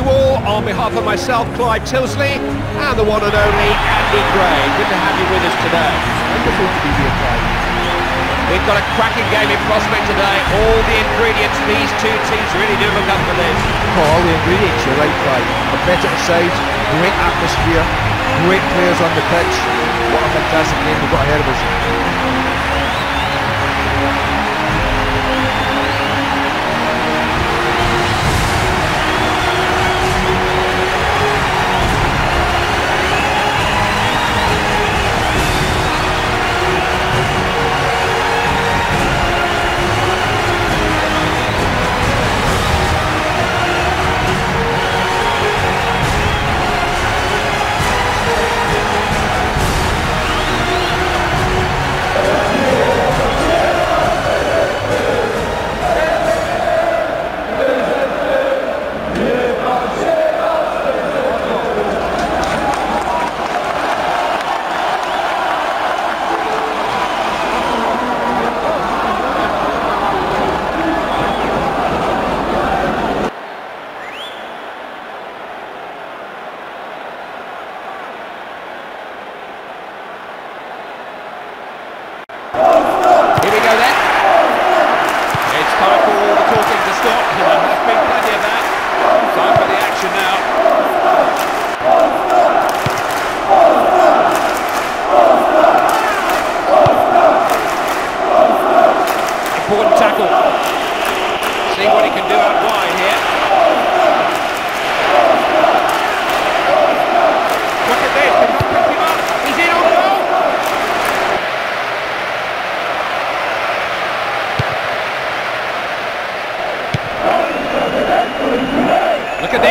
you all on behalf of myself, Clive Tyldesley, and the one and only Andy Gray. Good to have you with us today. Wonderful to be here, Clive. We've got a cracking game in prospect today. All the ingredients these two teams really do look up for this. Oh, all the ingredients, you're right, Clive. Competitive side, great atmosphere, great players on the pitch. What a fantastic game we've got ahead of us.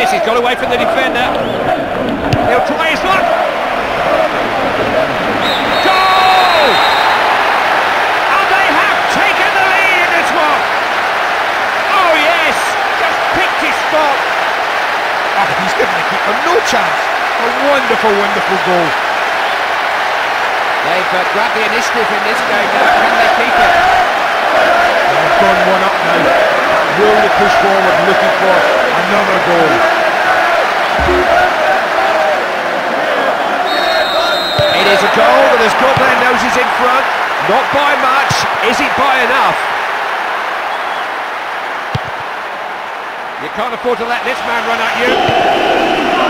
This, he's got away from the defender. He'll try his luck. Goal! And they have taken the lead in this one. Oh yes, just picked his spot. Oh, he's given the keeper no chance. A wonderful, wonderful goal. They've uh, grabbed the initiative in this game now. Can they keep it? They've gone one up now. Really push forward, looking for another goal. It is a goal, and as Scotland knows in front. Not by much. Is it by enough? You can't afford to let this man run at you.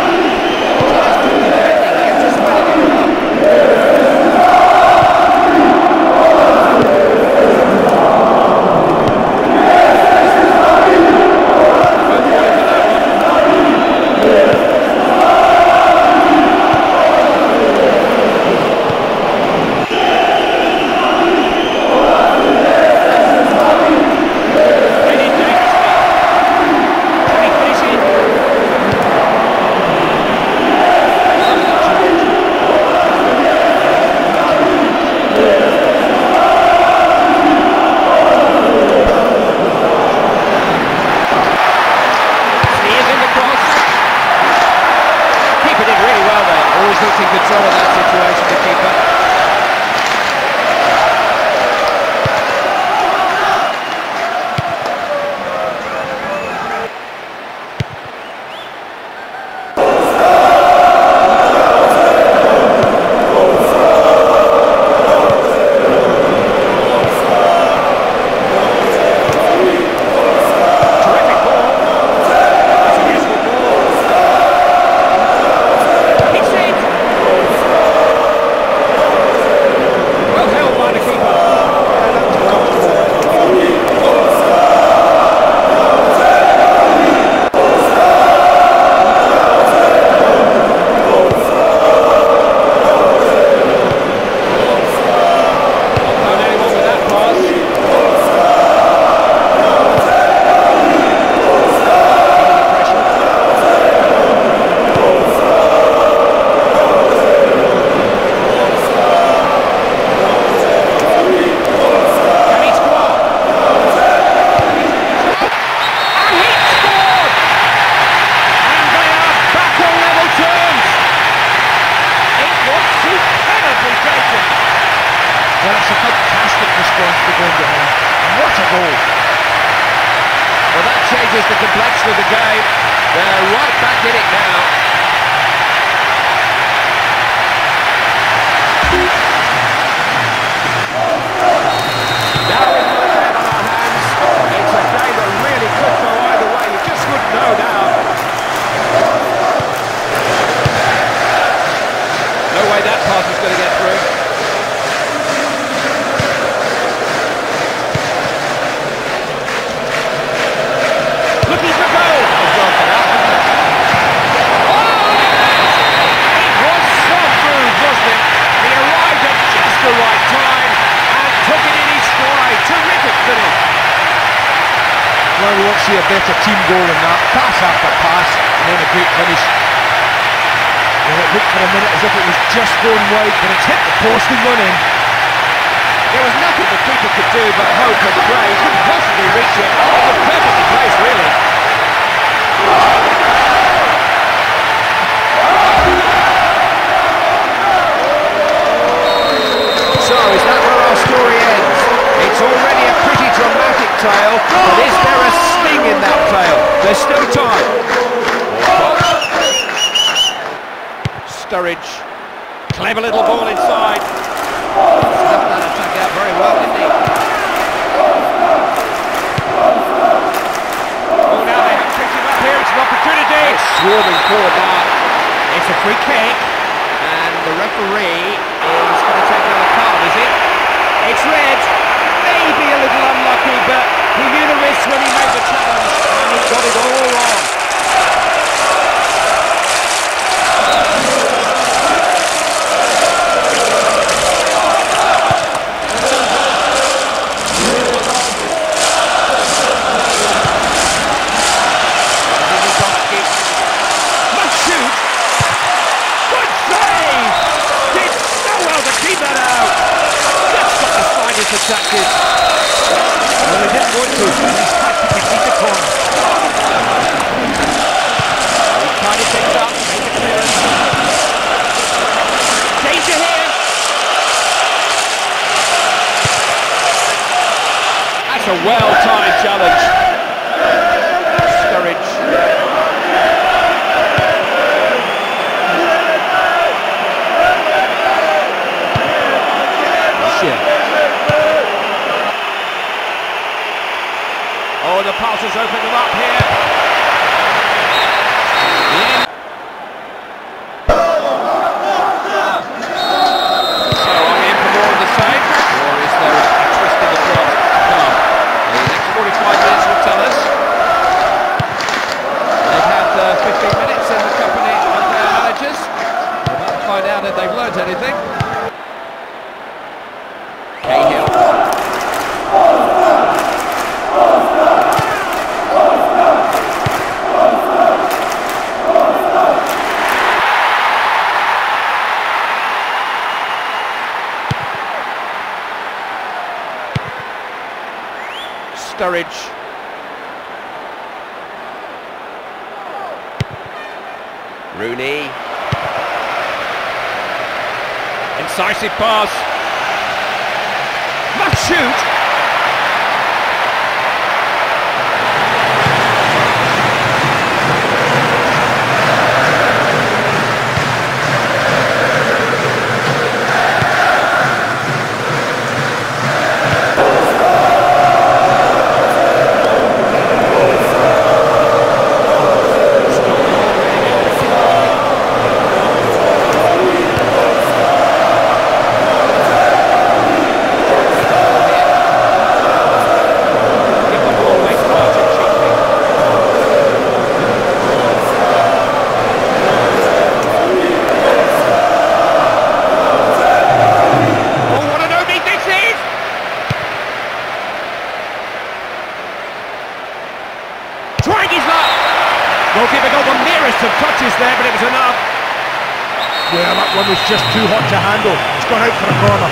To. What a goal. Well, that changes the complexion of the game. They're right back in it. Now Well, we won't see a better team goal than that. Pass after pass, and then a great finish. It looked for a minute as if it was just going wide, but it's hit the post and gone in. There was nothing the keeper could do but hope and pray. He couldn't possibly reach it. Perfectly placed, really. Sturridge. Clever little ball inside. That attack out very well, didn't he? Oh, now they have picked him up here. It's an opportunity. It's swarming forward now. It's a free kick. And the referee slightest attracted. Well, he didn't want to. He's had to defeat the corner. He tidied things up, made the clearance. Danger here. That's a well-timed challenge. Oh, the pass has opened them up here. The end. So, are we in for more of the same? Or is there a twist in the plot to come? The next 45 minutes will tell us. They've had uh, 15 minutes in the company of their managers. We're about to find out if they've learnt anything. Cahill. Sturridge. Rooney. Incisive pass. Must shoot. Just too hot to handle. It's gone out for a corner.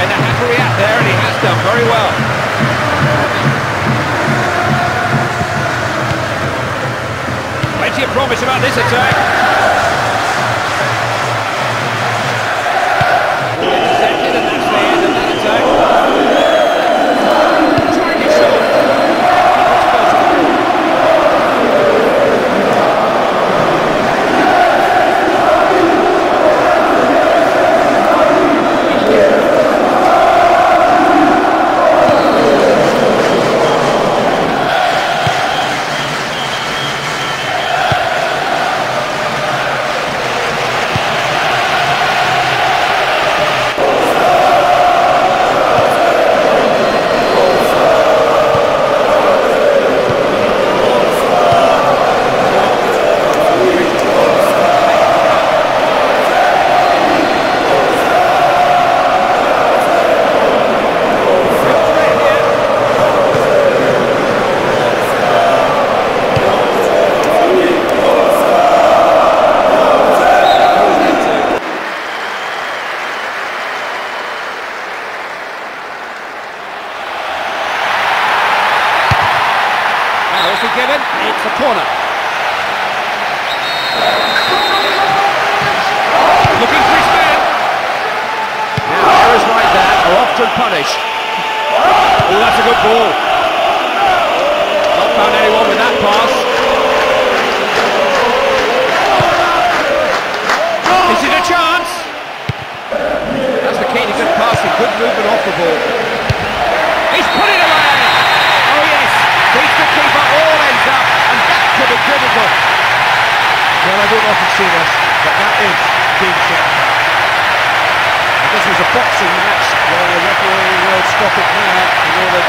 And had to react there, and he has done very well. Plenty of promise about this attack.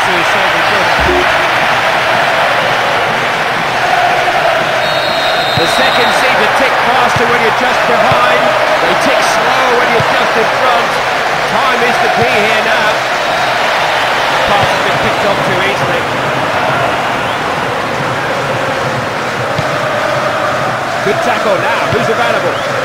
actually said they could. The second seem to tick faster when you're just behind. They tick slow when you're just in front. Time is the key here now. The pass has been picked up too easily. Good tackle now. Who's available?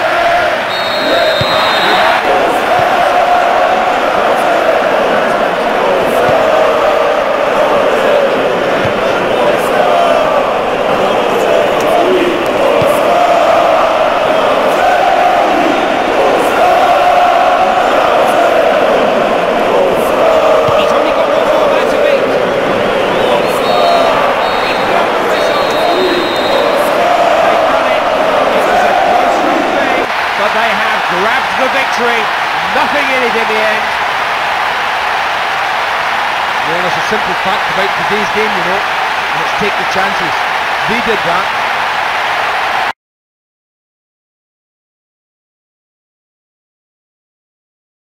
about today's game, you know, and it's take the chances. They did that,